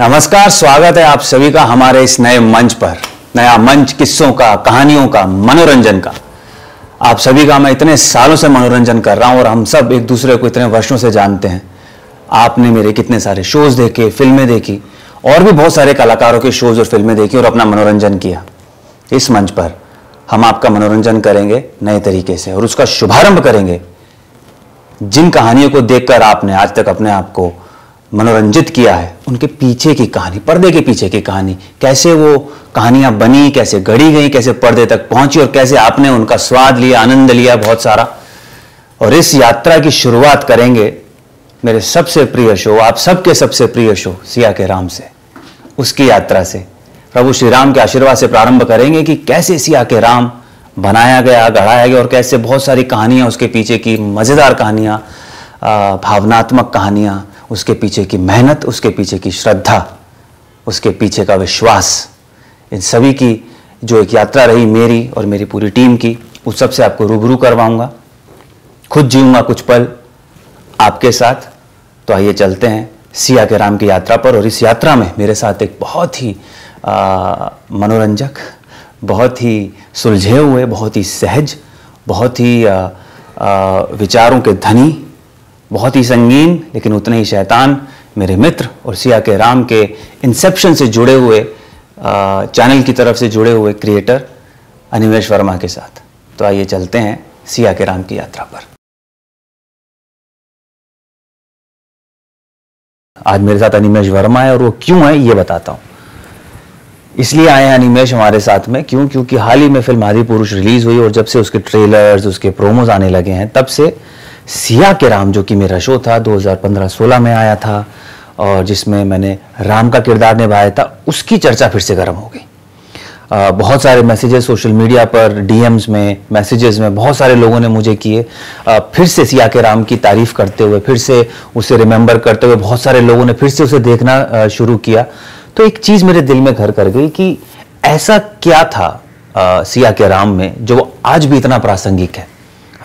नमस्कार, स्वागत है आप सभी का हमारे इस नए मंच पर। नया मंच किस्सों का, कहानियों का, मनोरंजन का। आप सभी का मैं इतने सालों से मनोरंजन कर रहा हूँ और हम सब एक दूसरे को इतने वर्षों से जानते हैं। आपने मेरे कितने सारे शोज़ देखे, फ़िल्में देखी, और भी बहुत सारे कलाकारों के शोज़ और फ़िल्में देखी और अपना मनोरंजन किया। इस मंच पर हम आपका मनोरंजन करेंगे नए तरीके से और उसका शुभारंभ करेंगे। जिन कहानियों को देखकर आपने आज तक अपने आप को मनोरंजित किया है, उनके पीछे की कहानी, पर्दे के पीछे की कहानी, कैसे वो कहानियाँ बनी, कैसे गढ़ी गई, कैसे पर्दे तक पहुँची और कैसे आपने उनका स्वाद लिया, आनंद लिया बहुत सारा। और इस यात्रा की शुरुआत करेंगे मेरे सबसे प्रिय शो, आप सबके सबसे प्रिय शो, सिया के राम से, उसकी यात्रा से। प्रभु श्री राम के आशीर्वाद से प्रारंभ करेंगे कि कैसे सिया के राम बनाया गया, गढ़ाया गया और कैसे बहुत सारी कहानियाँ उसके पीछे की मज़ेदार कहानियाँ भावनात्मक कहानियाँ उसके पीछे की मेहनत उसके पीछे की श्रद्धा उसके पीछे का विश्वास। इन सभी की जो एक यात्रा रही मेरी और मेरी पूरी टीम की उस सबसे आपको रूबरू करवाऊँगा। खुद जीऊँगा कुछ पल आपके साथ। तो आइए चलते हैं सिया के राम की यात्रा पर और इस यात्रा में मेरे साथ एक बहुत ही मनोरंजक बहुत ही सुलझे हुए बहुत ही सहज बहुत ही आ, आ, विचारों के धनी बहुत ही संगीन, लेकिन उतने ही शैतान, मेरे मित्र और सिया के राम के इंसेप्शन से जुड़े हुए चैनल की तरफ़ से जुड़े हुए क्रिएटर अनिमेश वर्मा के साथ। तो आइए चलते हैं सिया के राम की यात्रा पर। आज मेरे साथ अनिमेश वर्मा है और वो क्यों है ये बताता हूँ। इसलिए आए हैं अनिमेश हमारे साथ में, क्यों? क्योंकि हाल ही में फ़िल्म आदि पुरुष रिलीज़ हुई और जब से उसके ट्रेलर्स उसके प्रोमोज आने लगे हैं, तब से सिया के राम जो कि मेरा शो था 2015-16 में आया था और जिसमें मैंने राम का किरदार निभाया था उसकी चर्चा फिर से गर्म हो गई। बहुत सारे मैसेजेस सोशल मीडिया पर डीएम्स में मैसेजेस में बहुत सारे लोगों ने मुझे किए। फिर से सिया के राम की तारीफ़ करते हुए फिर से उसे रिमेंबर करते हुए बहुत सारे लोगों ने फिर से उसे देखना शुरू किया। तो एक चीज़ मेरे दिल में घर कर गई कि ऐसा क्या था आ, सिया के राम में जो आज भी इतना प्रासंगिक है।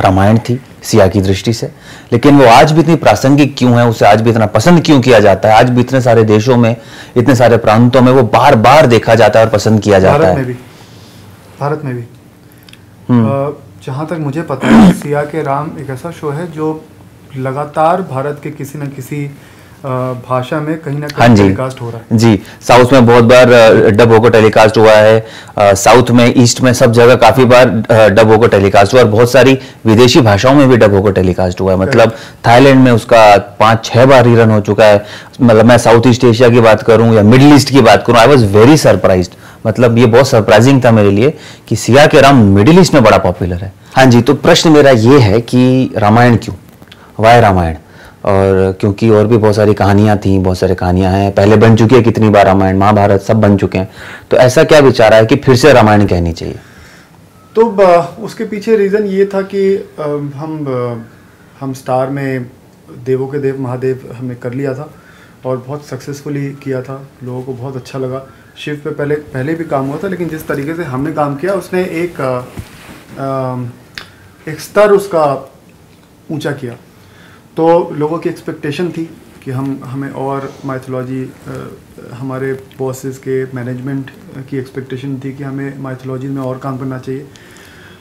रामायण थी सिया की दृष्टि से। लेकिन वो आज भी इतनी प्रासंगिक क्यों है? उसे आज भी इतना पसंद क्यों किया जाता है? आज भी इतने सारे देशों में इतने सारे प्रांतों में वो बार बार देखा जाता है और पसंद किया जाता भारत है। में भी। भारत में भी। जहाँ जहाँ तक मुझे पता है सिया के राम एक ऐसा शो है जो लगातार भारत के किसी न किसी भाषा में कहीं ना कहीं हाँ टेलीकास्ट हो रहा है। जी साउथ में बहुत बार डब होकर टेलीकास्ट हुआ है। साउथ में ईस्ट में सब जगह काफ़ी बार डब होकर टेलीकास्ट हुआ और बहुत सारी विदेशी भाषाओं में भी डब होकर टेलीकास्ट हुआ है। मतलब थाईलैंड में उसका पाँच छह बार रीरन हो चुका है। मतलब मैं साउथ ईस्ट एशिया की बात करूँ या मिडिल ईस्ट की बात करूँ आई वॉज़ वेरी सरप्राइज़ मतलब ये बहुत सरप्राइजिंग था मेरे लिए कि सिया के राम मिडिल ईस्ट में बड़ा पॉपुलर है। हाँ जी तो प्रश्न मेरा ये है कि रामायण क्यों? वाय रामायण? और क्योंकि और भी बहुत सारी कहानियाँ थी, बहुत सारी कहानियाँ हैं। पहले बन चुकी है कितनी बार रामायण, महाभारत सब बन चुके हैं। तो ऐसा क्या विचार है कि फिर से रामायण कहनी चाहिए? तो उसके पीछे रीज़न ये था कि हम हम स्टार में देवों के देव, महादेव हमने कर लिया था और बहुत सक्सेसफुली किया था। लोगों को बहुत अच्छा लगा। शिव पे पहले पहले भी काम हुआ था, लेकिन जिस तरीके से हमने काम किया, उसने एक एक स्तर उसका ऊँचा किया। तो लोगों की एक्सपेक्टेशन थी कि हम हमें और माइथोलॉजी हमारे बॉसेस के मैनेजमेंट की एक्सपेक्टेशन थी कि हमें माइथोलॉजी में और काम करना चाहिए।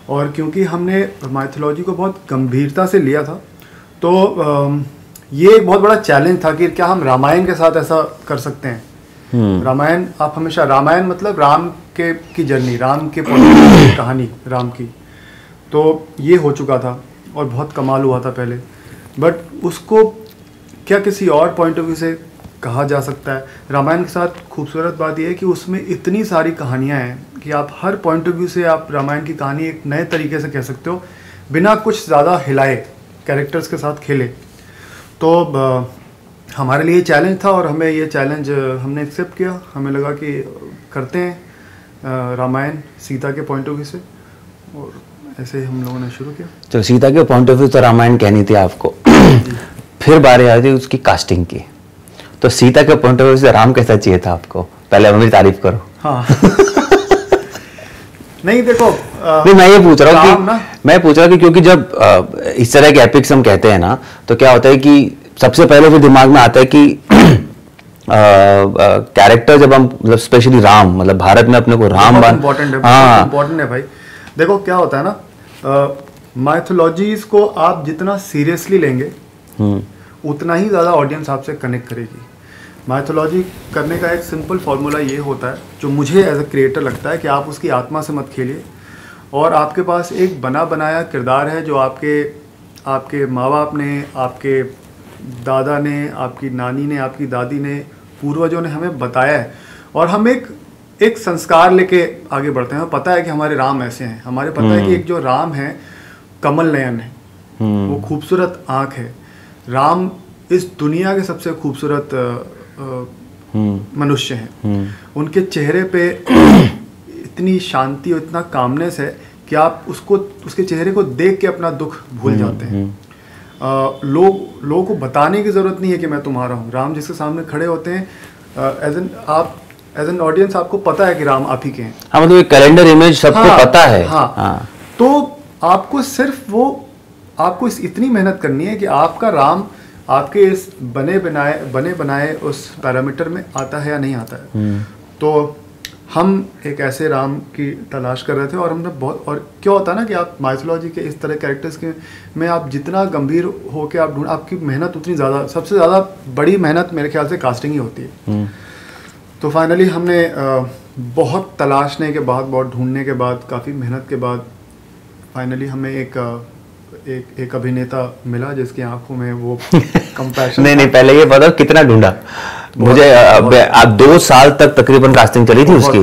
और क्योंकि हमने माइथोलॉजी को बहुत गंभीरता से लिया था तो ये एक बहुत बड़ा चैलेंज था कि क्या हम रामायण के साथ ऐसा कर सकते हैं। हम्म। रामायण आप हमेशा रामायण मतलब राम के की जर्नी राम के कहानी राम की। तो ये हो चुका था और बहुत कमाल हुआ था पहले। बट उसको क्या किसी और पॉइंट ऑफ़ व्यू से कहा जा सकता है? रामायण के साथ खूबसूरत बात यह है कि उसमें इतनी सारी कहानियाँ हैं कि आप हर पॉइंट ऑफ़ व्यू से आप रामायण की कहानी एक नए तरीके से कह सकते हो, बिना कुछ ज़्यादा हिलाए कैरेक्टर्स के साथ खेले। तो हमारे लिए चैलेंज था और हमें ये चैलेंज हमने एक्सेप्ट किया। हमें लगा कि करते हैं रामायण सीता के पॉइंट ऑफ़ व्यू से। और ऐसे हम लोगों ने शुरू किया। तो सीता के पॉइंट ऑफ़ व्यू तो रामायण कहनी थी आपको। फिर बारी आ थी उसकी कास्टिंग की। तो सीता के पॉइंट ऑफ़ व्यू से राम कैसा चाहिए था आपको? पहले मेरी तारीफ़ करो। हाँ। नहीं देखो आ, नहीं मैं ये पूछ रहा हूँ कि मैं पूछ रहा हूँ कि क्योंकि जब आ, इस तरह के एपिक्स हम कहते हैं ना तो क्या होता है कि सबसे पहले फिर दिमाग में आता है कि कैरेक्टर जब हम मतलब स्पेशली राम मतलब भारत में अपने को राम बन है हाँ। इम्पोर्टेंट है भाई। देखो क्या होता है ना माइथोलॉजीज को आप जितना सीरियसली लेंगे हम्म, उतना ही ज़्यादा ऑडियंस आपसे कनेक्ट करेगी। माइथोलॉजी करने का एक सिंपल फार्मूला ये होता है जो मुझे एज अ क्रिएटर लगता है कि आप उसकी आत्मा से मत खेलिए। और आपके पास एक बना बनाया किरदार है जो आपके आपके माँ बाप ने आपके दादा ने आपकी नानी ने आपकी दादी ने पूर्वजों ने हमें बताया है। और हम एक एक संस्कार लेके आगे बढ़ते हैं। पता है कि हमारे राम ऐसे हैं। हमारे पता है कि एक जो राम है कमल नयन है। हम्म, वो खूबसूरत आँख है। राम इस दुनिया के सबसे खूबसूरत हम्म, मनुष्य हैं। हम्म, उनके चेहरे पे इतनी शांति और इतना कामनेस है कि आप उसको उसके चेहरे को देख के अपना दुख भूल जाते हैं। लोग लोगों को बताने की ज़रूरत नहीं है कि मैं तुम्हारा हूँ। राम जिसके सामने खड़े होते हैं एज एन आप एज एन ऑडियंस आपको पता है कि राम आप ही के हैं। हाँ मतलब कैलेंडर इमेज सबको हाँ, पता है। हाँ, हाँ। तो आपको सिर्फ़ वो आपको इस इतनी मेहनत करनी है कि आपका राम आपके इस बने बनाए बने बनाए उस पैरामीटर में आता है या नहीं आता है। तो हम एक ऐसे राम की तलाश कर रहे थे और हमने बहुत और क्या होता है ना कि आप माइथोलॉजी के इस तरह कैरेक्टर्स के में आप जितना गंभीर हो के आप ढूंढ आपकी मेहनत उतनी ज़्यादा सबसे ज़्यादा बड़ी मेहनत मेरे ख्याल से कास्टिंग ही होती है। तो फाइनली हमने बहुत तलाशने के बाद बहुत ढूँढने के बाद काफ़ी मेहनत के बाद फाइनली हमें एक एक एक अभिनेता मिला जिसकी आँखों में वो कंपैशन नहीं नहीं पहले ये बताओ कितना ढूंढा? मुझे अब दो साल तक तकरीबन कास्टिंग चली थी उसकी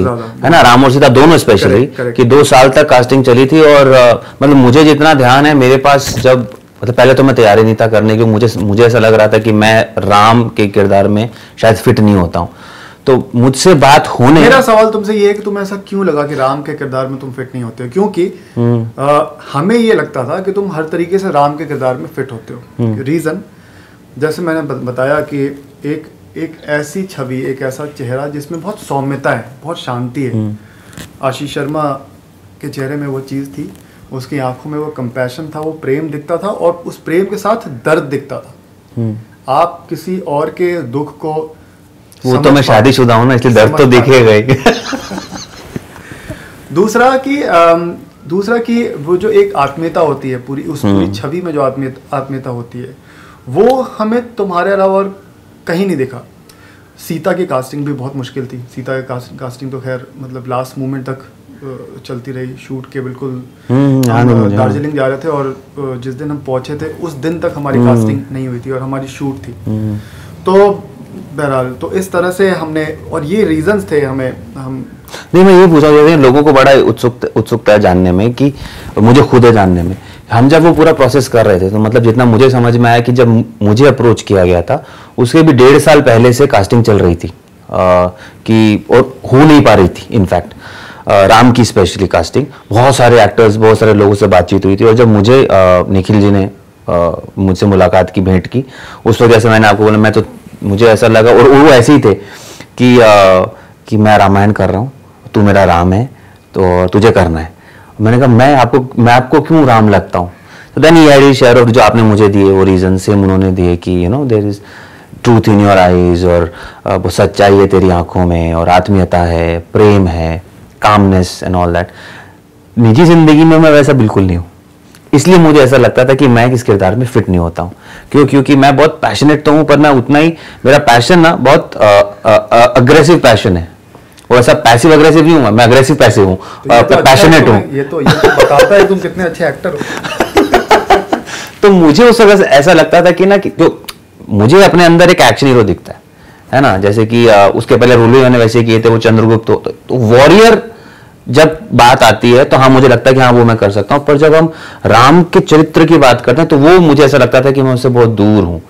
है ना? राम और सीता दोनों स्पेशली. कि दो साल तक कास्टिंग चली थी और मतलब मुझे जितना ध्यान है मेरे पास जब मतलब पहले तो मैं तैयारी नहीं था करने की मुझे मुझे ऐसा लग रहा था कि मैं राम के किरदार में शायद फिट नहीं होता हूँ। तो मुझसे बात होने मेरा सवाल तुमसे ये है कि तुम्हें ऐसा क्यों लगा कि राम के किरदार में तुम फिट नहीं होते हो? क्योंकि अ, हमें ये लगता था कि तुम हर तरीके से राम के किरदार में फिट होते हो। रीजन जैसे मैंने बताया कि एक एक ऐसी छवि एक ऐसा चेहरा जिसमें बहुत सौम्यता है बहुत शांति है। आशीष शर्मा के चेहरे में वो चीज़ थी उसकी आँखों में वो कंपैशन था वो प्रेम दिखता था और उस प्रेम के साथ दर्द दिखता था। आप किसी और के दुख को वो तो मैं शादीशुदा हूँ ना इसलिए दर्द तो दिखेगा ही दूसरा कि दूसरा कि वो जो एक आत्मीयता होती है पूरी उस पूरी छवि में जो आत्मीयता आत्मीयता होती है वो हमें तुम्हारे अलावा और कहीं नहीं देखा। सीता की कास्टिंग भी बहुत मुश्किल थी। सीता की कास्ट, कास्टिंग तो खैर मतलब लास्ट मोमेंट तक चलती रही। शूट के बिल्कुल हम्म, है। दार्जिलिंग जा रहे थे और जिस दिन हम पहुँचे थे उस दिन तक हमारी हम्म। कास्टिंग नहीं हुई थी और हमारी शूट थी। तो बहरहाल तो इस तरह से हमने और ये रीजंस थे हमें हम नहीं मैं ये पूछा चाहता हूँ लोगों को बड़ा उत्सुक उत्सुकता है जानने में कि मुझे खुद है जानने में। हम जब वो पूरा प्रोसेस कर रहे थे तो मतलब जितना मुझे समझ में आया कि जब मुझे अप्रोच किया गया था उसके भी डेढ़ साल पहले से कास्टिंग चल रही थी आ, कि और हो नहीं पा रही थी इनफैक्ट राम की स्पेशली कास्टिंग बहुत सारे एक्टर्स बहुत सारे लोगों से बातचीत हुई थी और जब मुझे आ, निखिल जी ने मुझसे मुलाकात की भेंट की उस वजह से मैंने आपको बोला मैं तो मुझे ऐसा लगा और वो ऐसे ही थे कि आ, कि मैं रामायण कर रहा हूँ तू मेरा राम है तो तुझे करना है। मैंने कहा मैं आपको मैं आपको क्यों राम लगता हूँ? तो देन ये आई शेयर ऑफ़ जो आपने मुझे दिए वो रीजन सेम उन्होंने दिए कि you know there is truth in your eyes और वो सच्चाई है तेरी आँखों में और आत्मीयता है प्रेम है कामनेस एंड ऑल दैट निजी ज़िंदगी में मैं वैसा बिल्कुल नहीं हूँ। इसलिए मुझे ऐसा लगता था कि मैं किस किरदार में फिट नहीं होता हूँ। क्यों? क्योंकि मैं बहुत पैशनेट तो हूँ पर मैं उतना ही मेरा पैशन ना बहुत अग्रेसिव पैशन है। वो ऐसा पैसिव अग्रेसिव नहीं हूँ मैं अग्रेसिव पैसिव हूँ तो ये तो अच्छा है पैशनेट हूँ। ये तो ये तो बताता है तुम कितने अच्छे एक्टर हो। तो मुझे उस वक्त ऐसा लगता था कि ना कि जो मुझे अपने अंदर एक एक्शन हीरो दिखता है। है ना? जैसे कि उसके पहले रोल भी मैंने वैसे किए थे वो चंद्रगुप्त तो, तो वॉरियर जब बात आती है तो हाँ मुझे लगता है कि हाँ वो मैं कर सकता हूँ। पर जब हम राम के चरित्र की बात करते हैं तो वो मुझे ऐसा लगता था कि मैं उससे बहुत दूर हूँ।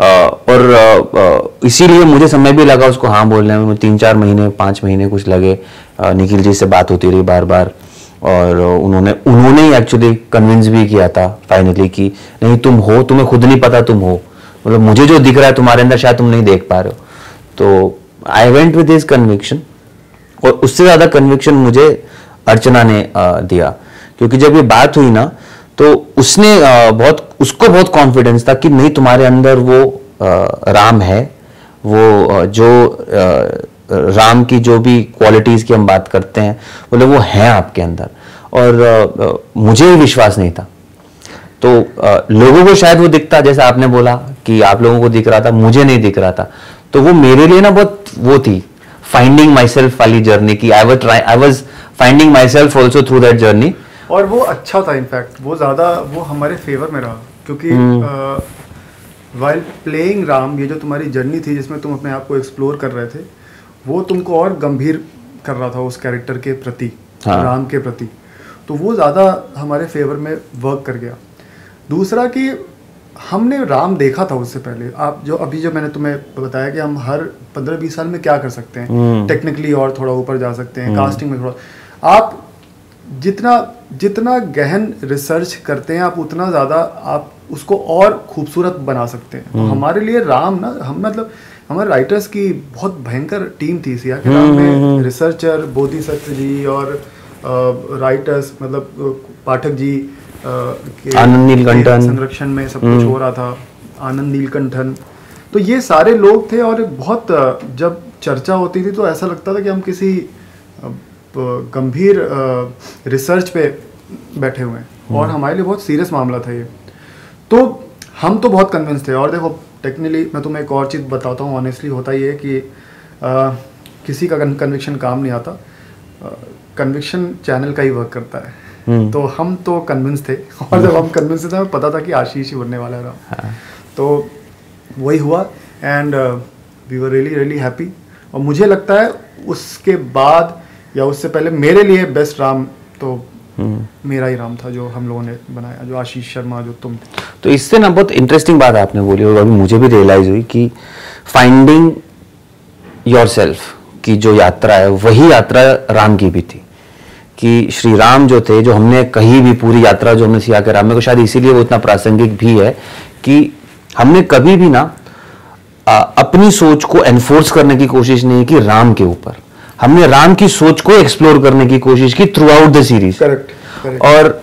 और इसीलिए मुझे समय भी लगा उसको हाँ बोलने में। तीन चार महीने, पाँच महीने कुछ लगे। निखिल जी से बात होती रही बार बार और उन्होंने उन्होंने ही एक्चुअली कन्विंस भी किया था फाइनली कि नहीं, तुम हो, तुम्हें खुद नहीं पता तुम हो। मतलब मुझे जो दिख रहा है तुम्हारे अंदर, शायद तुम नहीं देख पा रहे हो। तो I went with this conviction और उससे ज़्यादा कन्विक्शन मुझे अर्चना ने दिया। क्योंकि जब ये बात हुई ना तो उसने बहुत, उसको बहुत कॉन्फिडेंस था कि नहीं, तुम्हारे अंदर वो राम है। वो जो राम की जो भी क्वालिटीज की हम बात करते हैं बोले वो है आपके अंदर। और मुझे ही विश्वास नहीं था। तो लोगों को शायद वो दिखता, जैसे आपने बोला कि आप लोगों को दिख रहा था, मुझे नहीं दिख रहा था। तो वो मेरे लिए ना बहुत वो थी। फाइंडिंग माई सेल्फ वाली जर्नी की. I was I was finding myself also through that journey और वो अच्छा था इनफैक्ट वो ज़्यादा वो हमारे फेवर में रहा. क्योंकि वाइल प्लेइंग राम ये जो तुम्हारी जर्नी थी जिसमें तुम अपने आप को एक्सप्लोर कर रहे थे वो तुमको और गंभीर कर रहा था उस कैरेक्टर के प्रति हाँ। राम के प्रति. तो वो ज़्यादा हमारे फेवर में वर्क कर गया. दूसरा कि हमने राम देखा था उससे पहले। आप जो अभी जो मैंने तुम्हें बताया कि हम हर पंद्रह बीस साल में क्या कर सकते हैं। टेक्निकली और थोड़ा ऊपर जा सकते हैं कास्टिंग में थोड़ा। आप जितना जितना गहन रिसर्च करते हैं आप उतना ज़्यादा आप उसको और खूबसूरत बना सकते हैं। तो हमारे लिए राम ना हम मतलब हमारे राइटर्स की बहुत भयंकर टीम थी के राम में। रिसर्चर बोधि सत्य जी और राइटर्स मतलब पाठक जी आनंद नीलकंठन। संरक्षण में सब कुछ हो रहा था आनंद नीलकंठन। तो ये सारे लोग थे और बहुत जब चर्चा होती थी तो ऐसा लगता था कि हम किसी गंभीर रिसर्च पे बैठे हुए हैं। और हमारे लिए बहुत सीरियस मामला था ये। तो हम तो बहुत कन्विंस थे। और देखो टेक्निकली मैं तुम्हें एक और चीज़ बताता हूँ। ऑनेस्टली होता ये है कि अ, किसी का कन्विक्शन काम नहीं आता। कन्विक्शन चैनल का ही वर्क करता है। तो हम तो कन्विंस थे। और जब हम कन्विंस थे हमें पता था कि आशीष ही बनने वाला है राम। तो वही हुआ and we were really really happy और मुझे लगता है उसके बाद या उससे पहले मेरे लिए बेस्ट राम तो मेरा ही राम था जो हम लोगों ने बनाया जो आशीष शर्मा जो तुम थे। तो इससे ना बहुत इंटरेस्टिंग बात आपने बोली और अभी मुझे भी रियलाइज़ हुई कि फाइंडिंग योर की जो यात्रा है वही यात्रा राम की भी थी। कि श्री राम जो थे जो हमने कहीं भी पूरी यात्रा जो हमने सिया के राम में को शायद इसीलिए वो इतना प्रासंगिक भी है कि हमने कभी भी ना आ, अपनी सोच को एनफोर्स करने की कोशिश नहीं की राम के ऊपर। हमने राम की सोच को एक्सप्लोर करने की कोशिश की throughout the series correct correct और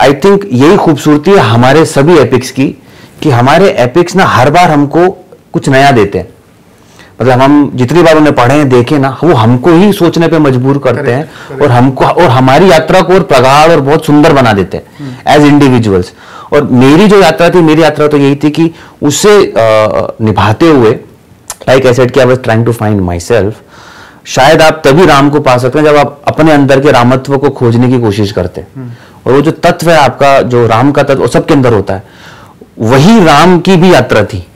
आई थिंक यही खूबसूरती है हमारे सभी एपिक्स की कि हमारे एपिक्स ना हर बार हमको कुछ नया देते हैं। मतलब हम जितनी बार उन्हें पढ़े हैं देखे ना वो हमको ही सोचने पे मजबूर करते Correct, हैं correct. और हमको और हमारी यात्रा को और प्रगाढ़ और बहुत सुंदर बना देते हैं एज इंडिविजुअल्स और मेरी जो यात्रा थी मेरी यात्रा तो यही थी कि उसे निभाते हुए लाइक आई सेड कि I was trying to find myself शायद आप तभी राम को पा सकते हैं जब आप अपने अंदर के रामत्व को खोजने की कोशिश करते हैं। और वो जो तत्व है आपका जो राम का तत्व सबके अंदर होता है। वही राम की भी यात्रा थी।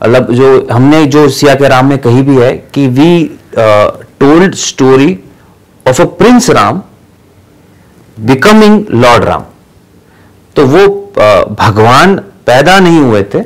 मतलब जो हमने, जो सिया के राम में कही भी है कि we told story of a prince Ram becoming lord Ram तो वो भगवान पैदा नहीं हुए थे,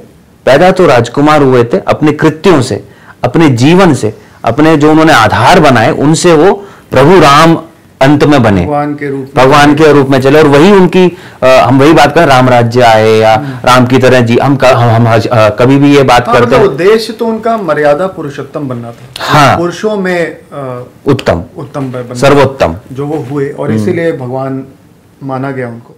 पैदा तो राजकुमार हुए थे अपने कृत्यों से, अपने जीवन से, अपने जो उन्होंने आधार बनाए, उनसे वो प्रभु राम अंत में बने। भगवान के रूप में भगवान के रूप में चले और वही उनकी आ, हम वही बात करें राम राज्य आए या राम की तरह जी हम हम, हम आ, कभी भी ये बात हाँ, करते मतलब उद्देश्य तो उनका मर्यादा पुरुषोत्तम बनना था। हाँ। पुरुषों में आ, उत्तम। उत्तम सर्वोत्तम। जो वो हुए और इसीलिए भगवान माना गया उनको।